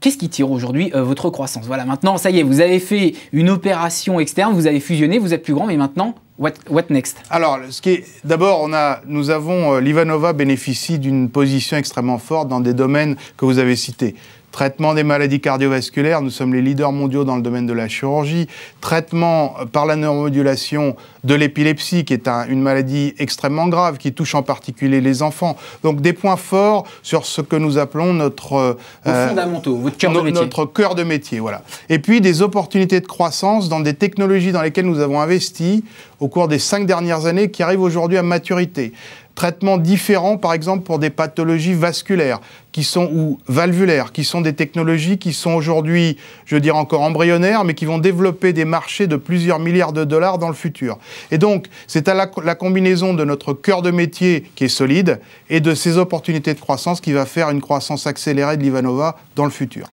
Qu'est-ce qui tire aujourd'hui euh, votre croissance? Voilà, maintenant, ça y est, vous avez fait une opération externe, vous avez fusionné, vous êtes plus grand, mais maintenant, what, what next? Alors, ce qui est, d'abord, on a, nous avons, euh, l'Ivanova bénéficie d'une position extrêmement forte dans des domaines que vous avez cités. Traitement des maladies cardiovasculaires, nous sommes les leaders mondiaux dans le domaine de la chirurgie. Traitement euh, par la neuromodulation de l'épilepsie, qui est une maladie extrêmement grave, qui touche en particulier les enfants. Donc des points forts sur ce que nous appelons notre... Euh, fondamentaux, votre cœur de métier. Notre cœur de métier, voilà. Et puis des opportunités de croissance dans des technologies dans lesquelles nous avons investi au cours des cinq dernières années qui arrivent aujourd'hui à maturité traitements différents, par exemple, pour des pathologies vasculaires qui sont, ou valvulaires, qui sont des technologies qui sont aujourd'hui, je veux dire, encore embryonnaires, mais qui vont développer des marchés de plusieurs milliards de dollars dans le futur. Et donc, c'est à la, la, combinaison de notre cœur de métier qui est solide et de ces opportunités de croissance qui va faire une croissance accélérée de l'Ivanova dans le futur.